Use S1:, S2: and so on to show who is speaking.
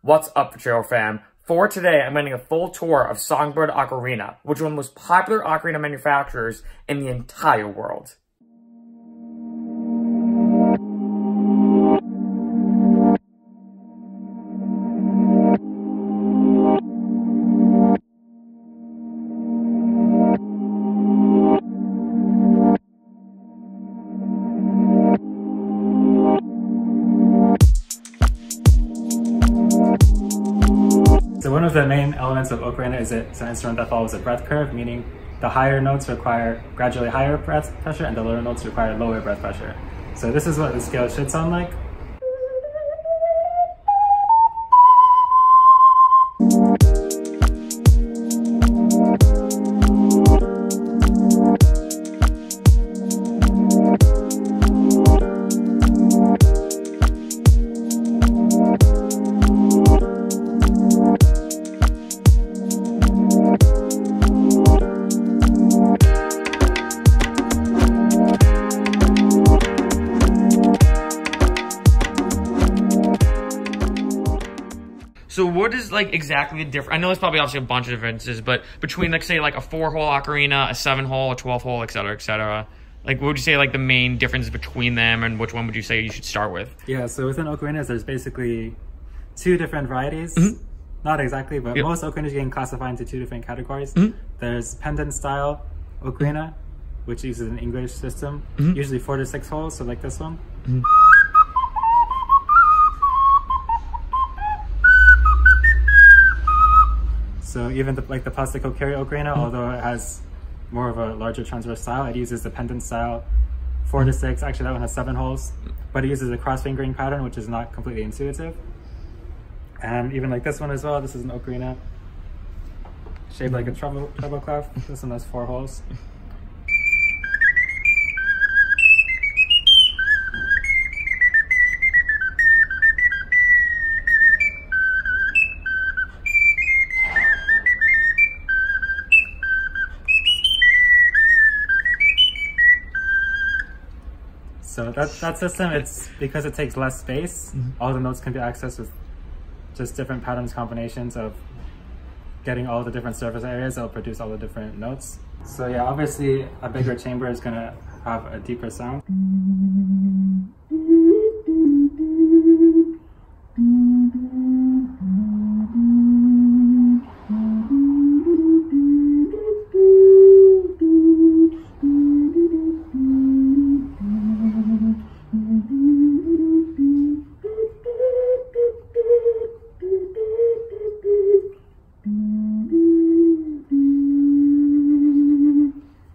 S1: What's up, Potato fam? For today, I'm getting a full tour of Songbird Ocarina, which is one of the most popular ocarina manufacturers in the entire world.
S2: So one of the main elements of ocarina is it's an instrument that follows a breath curve, meaning the higher notes require gradually higher breath pressure and the lower notes require lower breath pressure. So this is what the scale should sound like.
S1: So what is like exactly the difference? I know there's probably obviously a bunch of differences, but between like say like a four hole ocarina, a seven hole, a twelve hole, et cetera, et cetera. Like what would you say like the main differences between them and which one would you say you should start with?
S2: Yeah, so within ocarinas, there's basically two different varieties. Not exactly, but
S1: Yep.
S2: most ocarinas you can classify into two different categories.
S1: Mhm.
S2: There's pendant style ocarina, which uses an English system,
S1: Mhm.
S2: usually four to six holes, so like this one. So even the, like the Plastico Carry ocarina, mm-hmm. although it has more of a larger transverse style, it uses the pendant style, four to six. Actually, that one has seven holes, but it uses a cross fingering pattern, which is not completely intuitive. And even like this one as well, this is an ocarina shaped like a mm-hmm. treble, treble clef. This one has four holes. So that, that system, it's because it takes less space, mm-hmm. all the notes can be accessed with just different patterns combinations of getting all the different surface areas that'll produce all the different notes. So yeah, obviously a bigger chamber is gonna have a deeper sound.